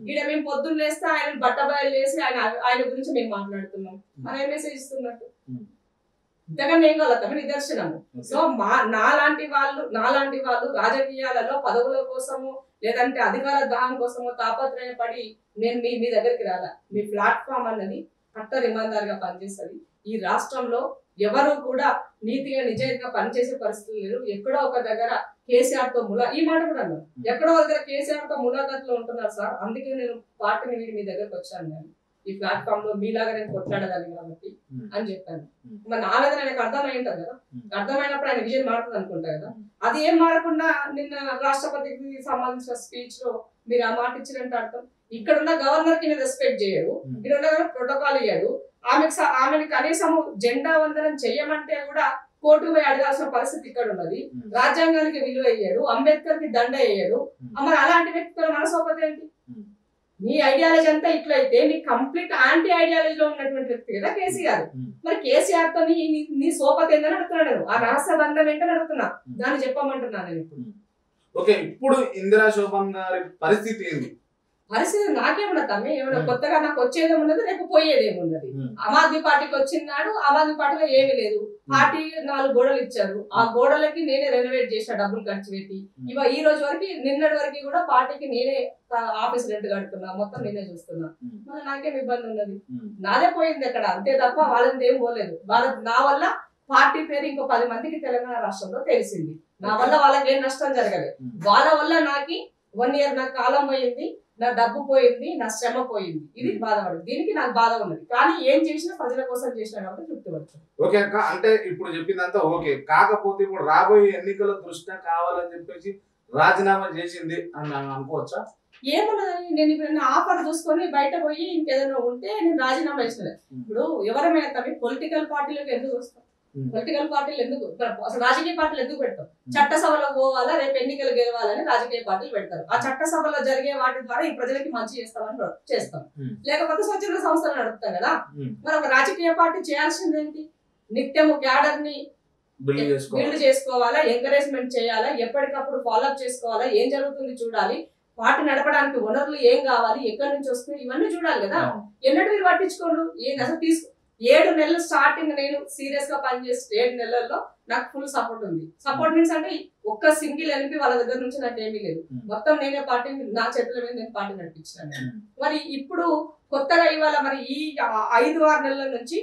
ఈడ మేము పొద్దున్న లేస్తే ఆయన బట్టబయలు చేసి ఆయన ఆయన గురించి మేము మాట్లాడుతున్నాం. మనం ఏం మెసేజ్ ఇస్తున్నట్టు? Hmm. ఇంతకన్నా ఏం కలుగుతాం నిదర్శనము. సో మా నాలాంటి వాళ్ళు నాలాంటి వాళ్ళు రాజకీయాలలో పదవుల కోసము లేదంటే అధికార దాహం కోసము తాపత్రయపడి నేను మీ మీ దగ్గరికి రాలా. మీ ప్లాట్ఫామ్ అన్నది పట్ట రిమాందారుగా పనిచేస్తుంది. ఈ రాష్ట్రంలో ఎవరు కూడా నీతిగా నిజాయితీగా పనిచేసే పరిస్థితులు లేరు. ఎక్కడో ఒక దగ్గర కేసీఆర్తో ములా ఈ మాట కూడా అన్నాను ఎక్కడో ఒక దగ్గర కేసీఆర్తో ములాఖాతులో ఉంటున్నారు సార్. అందుకే నేను పార్టీని వీడి మీ దగ్గరకు వచ్చాను నేను. ఈ ప్లాట్ఫామ్లో మీలాగా నేను కొట్లాడదాన్ని కాబట్టి. అని చెప్పాను. మరి నా మీద ఆయనకు అర్థమై ఉంటుంది కదా. అర్థమైనప్పుడు ఆయన విజయం మారుతుంది అనుకుంటా కదా. అది ఏం మారకుండా నిన్న రాష్ట్రపతికి సంబంధించిన స్పీచ్లో మీరు ఆ మాట ఇచ్చినట్టు అర్థం. ఇక్కడ ఉన్న గవర్నర్కి రెస్పెక్ట్ చేయడు. ఇక్కడ ఉన్న ప్రోటోకాల్ ఇయ్యాడు. ఆమెకు ఆమెని కనీసం జెండా వందనం చెయ్యమంటే కూడా కోర్టుకు పోయి అడగాల్సిన పరిస్థితి ఇక్కడ ఉన్నది. రాజ్యాంగానికి విలువ అయ్యాడు అంబేద్కర్కి దండ Hmm. మరి అలాంటి వ్యక్తుల మనసోపతి ఏంటి. నీ ఐడియాలజీ అంతా ఇట్లయితే నీ కంప్లీట్ యాంటీ ఐడియాలజీలో ఉన్నటువంటి వ్యక్తి కదా కేసీఆర్. మరి కేసీఆర్తో నీ నీ- సోపతి ఏందని అడుగుతున్నాను నేను. ఆ రహస్య బంధం ఏంటని అడుగుతున్నా. దాన్ని చెప్పమంటున్నాను నేను ఇప్పుడు ఓకే ఇప్పుడు ఇందిరా శోభన్ గారి పరిస్థితి ఏంది పరిస్థితి నాకేమన్నా తమ్మి? ఏమన్నా. కొత్తగా నాకు వచ్చేది ఉన్నది రేపు పోయేది ఏమున్నది ఆమ్ ఆద్మీ పార్టీకి వచ్చినాడు ఆమ్ ఆద్మీ పార్టీలో ఏమీ లేదు. పార్టీ నాలుగు గోడలు ఇచ్చారు. ఆ గోడలకి నేనే రెనోవేట్ చేసిన డబ్బులు ఖర్చు పెట్టి. ఇవ ఈ రోజు వరకు నిన్నటి వరకు కూడా పార్టీకి నేనే ఆఫీస్ రెంట్ కడుతున్నా మొత్తం నేనే చూస్తున్నా. మరి నాకేం ఇబ్బంది ఉన్నది. నాదే పోయింది అక్కడ అంతే తప్ప వాళ్ళది ఏం పోలేదు. వాళ్ళ నా వల్ల పార్టీ పేరు ఇంకో పది మందికి తెలంగాణ రాష్ట్రంలో తెలిసింది. నా వల్ల వాళ్ళకి ఏం నష్టం జరగలేదు. వాళ్ళ వల్ల నాకు వన్ ఇయర్ నా కాలం పోయింది. నా డబ్బు పోయింది నా శ్రమ పోయింది. ఇది బాధపడు దీనికి నాకు బాధ ఉన్నది. కానీ ఏం చేసినా ప్రజల కోసం చేసినా కాబట్టి తృప్తి ఓకే అక్క అంటే ఇప్పుడు చెప్పిందంతా ఓకే. కాకపోతే ఇప్పుడు రాబోయే ఎన్నికల దృష్ట్యా కావాలని చెప్పేసి రాజీనామా చేసింది అని అనుకోవచ్చా? ఏమన్నదని నేను ఇప్పుడు ఆఫర్ చూసుకొని బయట పోయి ఇంకేదైనా ఉంటే నేను రాజీనామా చేసిన ఇప్పుడు ఎవరమైనా తప్పి పొలిటికల్ పార్టీలకు ఎందుకు వస్తాం. పొలిటికల్ పార్టీలు ఎందుకు? అసలు రాజకీయ పార్టీలు ఎందుకు పెడతాం? చట్టసభలో పోవాలా? రేపు ఎన్నికలు గెలవాలని రాజకీయ పార్టీలు పెడతారు. ఆ చట్టసభలో జరిగే వాటి ద్వారా ఈ ప్రజలకి మంచి చేస్తామని చేస్తాం. లేకపోతే స్వచ్ఛంద సంస్థలు నడుపుతాం కదా. మరి ఒక రాజకీయ పార్టీ చేయాల్సింది ఏంటి? నిత్యము క్యాడర్ని బిల్డ్ చేసుకోవాలి? ఎంకరేజ్మెంట్ చేయాలా? ఎప్పటికప్పుడు ఫాలోఅప్ చేసుకోవాలా? ఏం జరుగుతుంది చూడాలి? పార్టీ నడపడానికి వనరులు ఏం కావాలి? ఎక్కడి నుంచి వస్తుంది ఇవన్నీ చూడాలి కదా? ఎన్నడూ మీరు పట్టించుకోండు ఏంది అసలు తీసుకు ఏడు నెలలు స్టార్టింగ్ నేను సీరియస్గా పనిచేస్తే ఏడు నెలల్లో నాకు ఫుల్ సపోర్ట్ ఉంది. సపోర్ట్ మీన్స్ అంటే ఒక్క సింగిల్ ఎన్పి వాళ్ళ దగ్గర నుంచి నాకు ఏమీ లేదు. Hmm. మొత్తం నేనే పార్టీని నా చేతుల మీద నేను పార్టీ నడిపించాను Hmm. మరి ఇప్పుడు కొత్తగా ఇవాళ మరి ఈ ఐదు ఆరు నెలల నుంచి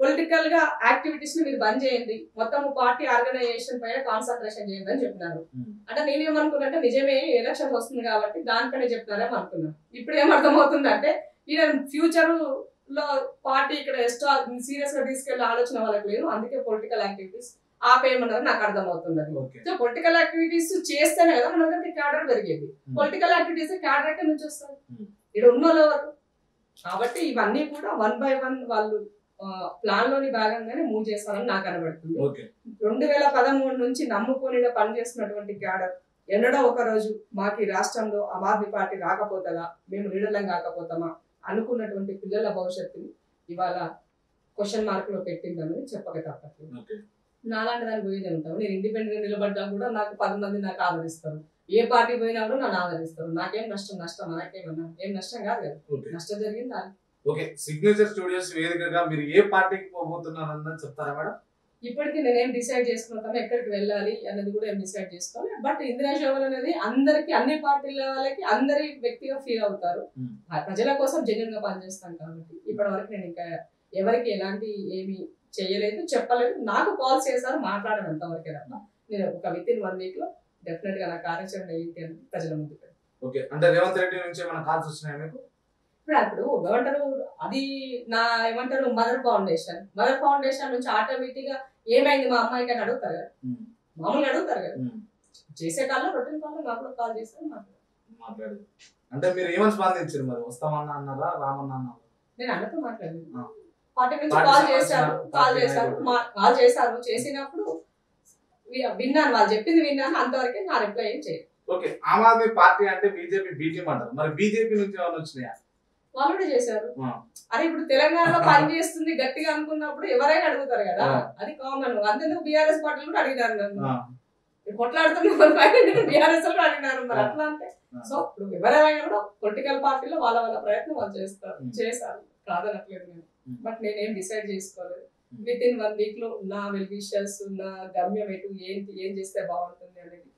పొలిటికల్గా యాక్టివిటీస్ని మీరు బంద్ చేయండి. మొత్తం పార్టీ ఆర్గనైజేషన్ పైన కాన్సన్ట్రేషన్ చేయండి అని చెప్పినారు. Hmm. అంటే నేనేమనుకున్నా అంటే నిజమే ఎలక్షన్ వస్తుంది కాబట్టి దానిపైన చెప్తారేమో అనుకున్నాను. ఇప్పుడు ఏమర్థమవుతుంది అంటే ఈయన ఫ్యూచర్లో పార్టీ ఇక్కడ ఎస్టా సీరియస్గా తీసుకెళ్ళే ఆలోచన వాళ్ళకి లేదు. అందుకే పొలిటికల్ యాక్టివిటీస్ ఆపేయమన్నది నాకు అర్థమవుతున్నది. సో పొలిటికల్ యాక్టివిటీస్ చేస్తేనే కదా మన దగ్గర క్యాడర్ పెరిగేది. Hmm. పొలిటికల్ యాక్టివిటీస్ క్యాడర్ ఎక్కడి నుంచి వస్తుంది Hmm. ఇక్కడ ఉన్న వాళ్ళు ఎవరు కాబట్టి ఇవన్నీ కూడా వన్ బై వన్ వాళ్ళు ప్లాన్లోని భాగంగానే మూవ్ చేస్తారని నాకు కనబడుతుంది రెండు వేల పదమూడు నుంచి నమ్ముకొని పనిచేస్తున్నటువంటి క్యాడర్ ఎన్నడో ఒక రోజు మాకు ఈ రాష్ట్రంలో ఆమ్ ఆద్మీ పార్టీ రాకపోతుందా మేము లీడర్లం కాకపోతామా అనుకున్నటువంటి పిల్లల భవిష్యత్తుని ఇవాళ క్వశ్చన్ మార్క్లో పెట్టిందని చెప్పక తప్పట్లేదు. నాలాంటి దాన్ని పోయేది ఉంటాను నేను ఇండిపెండెంట్ నిలబడ్డా కూడా నాకు పది మంది నాకు ఆదరిస్తారు. ఏ పార్టీ పోయినా కూడా నన్ను ఆదరిస్తారు. నాకేం నష్టం నష్టం నాకేమన్నా ఏం నష్టం కాదు కదా. నష్టం జరిగింది. ఓకే. సిగ్నేచర్ స్టూడియోస్ వేదికగా మీరు ఏ పార్టీకి పోబోతున్నారు అన్నది చెప్తారా మేడం? ఇప్పటికీ నేనేం డిసైడ్ చేసుకుంటాను ఎక్కడికి వెళ్ళాలి అనేది కూడా ఏం డిసైడ్ చేసుకోవాలి బట్ ఇందిరా శోభన్ అనేది అందరికి అన్ని పార్టీల వాళ్ళకి అందరి వ్యక్తిగా ఫీల్ అవుతారు. Hmm. ప్రజల కోసం జెన్యున్గా పనిచేస్తాను కాబట్టి ఇప్పటి వరకు నేను ఇంకా ఎవరికి ఎలాంటి ఏమి చేయలేదు చెప్పలేదు. నాకు కాల్ చేశారు మాట్లాడడం అంతవరకే నేను ఒక విత్ ఇన్ వన్ వీక్లో డెఫినెట్గా నా కార్యాచరణ ఏంటి అని ప్రజల. ఓకే. అంటే రేవంత్ రెడ్డి నుంచి కాల్స్ వచ్చినాయా మీకు? ఇప్పుడు అప్పుడు ఏమంటారు అది నా ఏమంటారు మదర్ ఫౌండేషన్ మదర్ ఫౌండేషన్ నుంచి ఆటోమేటిక్గా ఏమైంది మా అమ్మాయికి అని అడుగుతారు కదా. Hmm. మామూలుగా అడుగుతారు కదా. ఉమ్. చేసే కాలంలో రొటీన్ కాలంలో నాకు కూడా కాల్ చేస్తాను మాట్లాడతాను. మాట్లాడు అంటే మీరు ఏమని స్పందించారు మరి? వస్తామన్నా అన్నారా రామన్నా అన్నారా? నేను అన్నతో మాట్లాడలేదు పార్టీ నుంచి కాల్ చేశారు కాల్ చేశారు. మా- కాల్ చేశారు చేసినప్పుడు విన్నాను వాళ్ళు చెప్పింది విన్నాను అంతవరకే నా రిప్లై ఏం చేయలేదు ఓకే ఆమ్ ఆద్మీ పార్టీ అంటే బీజేపీ బీటీఎం అంటారు మరి బీజేపీ నుంచి ఏమైనా వచ్చినాయా వాళ్ళు కూడా చేశారు. అరే ఇప్పుడు తెలంగాణలో పని చేస్తుంది గట్టిగా అనుకున్నప్పుడు ఎవరైనా అడుగుతారు కదా. అది కామన్ అంతేందుకు బీఆర్ఎస్ పార్టీలు కూడా అడిగినారు నన్ను. కొట్లాడుతున్న బీఆర్ఎస్ కూడా అడిగినారు మరి. అట్లా అంటే సో ఇప్పుడు ఎవరైనా కూడా పొలిటికల్ పార్టీలో వాళ్ళ వాళ్ళ ప్రయత్నం వాళ్ళు చేస్తారు. చేశారు కాదనట్లేదు నేను. Hmm. బట్ నేనేం డిసైడ్ చేసుకోలేదు. Hmm. విత్ ఇన్ వన్ వీక్లో నా వెల్ విషర్స్ నా గమ్యం ఎటు ఏంటి ఏం చేస్తే బాగుంటుంది అనేది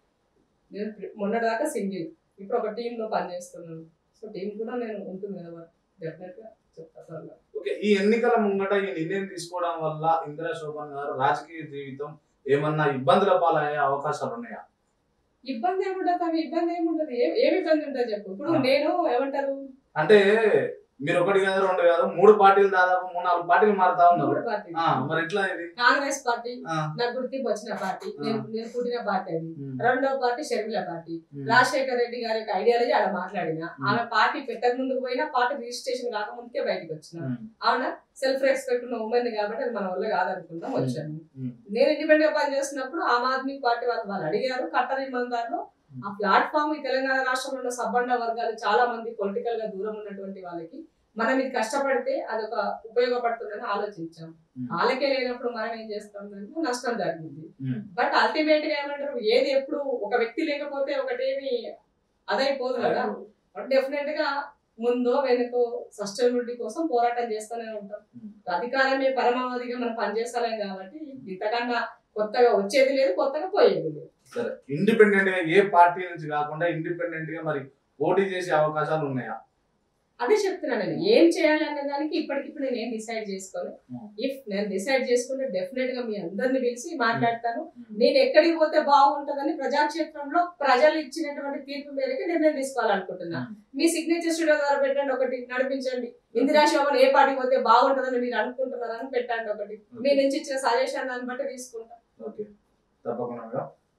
నేను మొన్నటిదాకా సింగిల్. ఇప్పుడు ఒక టీమ్లో పనిచేస్తున్నాను. సో టీం కూడా నేను ఉంటుంది కదా డెఫినెట్గా చెప్తాను ఓకే ఈ ఎన్నికల ముంగట ఈ నిర్ణయం తీసుకోవడం వల్ల ఇందిరా శోభన్ గారు రాజకీయ జీవితం ఏమన్నా ఇబ్బందుల పాలయ్యే అవకాశాలు ఉన్నాయా? ఇబ్బంది ఏముంటది అవి ఇబ్బంది ఏముంటది ఏ- ఏమి ఇబ్బంది ఉంటుంది చెప్పు. ఇప్పుడు. నేను ఏమంటారు? అంటే మీరు ఒకటి కాదు రెండు కాదు మూడు పార్టీలు దాదాపు మూడు నాలుగు పార్టీలు మారుతా ఉన్నారు. మరి ఎట్లా ఇది? కాంగ్రెస్ పార్టీ నాకు గుర్తింపు వచ్చిన పార్టీ. నేను నేను పుట్టిన పార్టీ అది. ఉమ్, రెండో పార్టీ షర్మిల పార్టీ. రాజశేఖర్ రెడ్డి గారి యొక్క ఐడియాలజీ ఆడ మాట్లాడిన. ఆమె పార్టీ పెట్టక ముందుకు పోయినా పార్టీ రిజిస్ట్రేషన్ కాకముందుకే బయటకు వచ్చిన. ఆమె సెల్ఫ్ రెస్పెక్ట్ ఉన్న ఉమెన్ కాబట్టి అది మన వల్ల కాదనుకుందాం వచ్చాను. నేను ఇండిపెండెంట్గా పనిచేస్తున్నప్పుడు ఆమ్ ఆద్మీ పార్టీ వాళ్ళు వాళ్ళు అడిగారు కట్టర్ ఇమందార్లో ఆ ప్లాట్ఫామ్ ఈ తెలంగాణ రాష్ట్రంలో ఉన్న సబ్బండ వర్గాలు చాలా మంది పొలిటికల్గా దూరం ఉన్నటువంటి వాళ్ళకి మనం ఇది కష్టపడితే అదొక ఉపయోగపడుతుందని ఆలోచించాం. వాళ్ళకే లేనప్పుడు మనం ఏం చేస్తాం అంటే నష్టం జరిగింది. బట్ అల్టిమేట్గా ఏమంటారు ఏది ఎప్పుడు ఒక వ్యక్తి లేకపోతే ఒకటేమి అదైపోదు కదా. బట్ డెఫినెట్గా ముందో వెనుకో సస్టైనబిలిటీ కోసం పోరాటం చేస్తూనే ఉంటాం. అధికారమే పరమావధిగా మనం పనిచేస్తాం కాబట్టి ఇంతకన్నా కొత్తగా వచ్చేది లేదు కొత్తగా పోయేది లేదు. సరే ఇండిపెండెంట్గా ఏ పార్టీ నుంచి కాకుండా ఇండిపెండెంట్గా మరి పోటీ చేసే అవకాశాలు ఉన్నాయా? అదే చెప్తున్నాను నేను. ఏం చేయాలి అనే దానికి ఇప్పటికిప్పుడు నేను ఏం డిసైడ్ చేసుకోను. ఇఫ్ నేను డిసైడ్ చేసుకుంటే డెఫినెట్గా మీ అందరిని పిలిచి మాట్లాడతాను. నేను ఎక్కడికి పోతే బాగుంటుందని ప్రజాక్షేత్రంలో ప్రజలు ఇచ్చినటువంటి తీర్పు మేరకు నిర్ణయం తీసుకోవాలనుకుంటున్నా. మీ సిగ్నేచర్ స్టూడియో ద్వారా పెట్టండి ఒకటి నడిపించండి. ఇందిరా శోభన్ ఏ పార్టీకి పోతే బాగుంటుందని మీరు అనుకుంటున్నారని పెట్టండి ఒకటి. మీ నుంచి ఇచ్చిన సజెషన్ దాన్ని బట్టి తీసుకుంటాం. ఓకే. తప్పకుండా